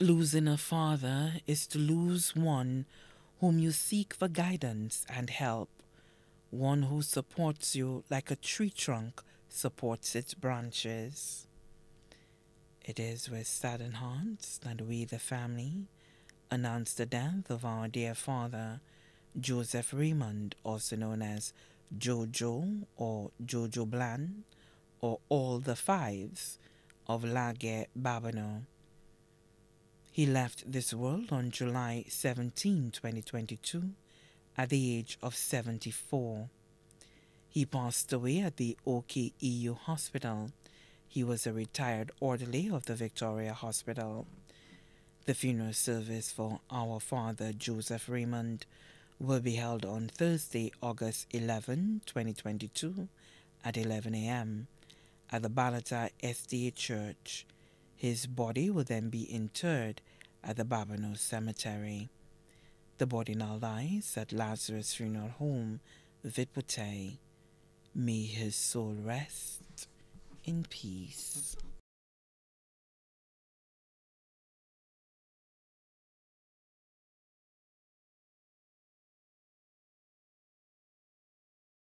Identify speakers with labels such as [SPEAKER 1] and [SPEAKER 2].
[SPEAKER 1] Losing a father is to lose one whom you seek for guidance and help, one who supports you like a tree trunk supports its branches. It is with saddened hearts that we, the family, announce the death of our dear father, Joseph Raymond, also known as Jojo or Jojo Bland, or all the fives of La Guerre Babonneau. He left this world on July 17, 2022, at the age of 74. He passed away at the OKEU Hospital. He was a retired orderly of the Victoria Hospital. The funeral service for our father, Joseph Raymond, will be held on Thursday, August 11, 2022, at 11 a.m. at the Balata SDA Church. His body will then be interred at the Babonneau Cemetery. The body now lies at Lazarus Funeral Home, Vitpote. May his soul rest in peace.